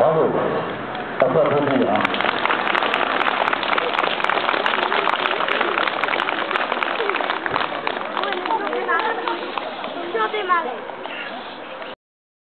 王主任，到这儿啊？你说对吗？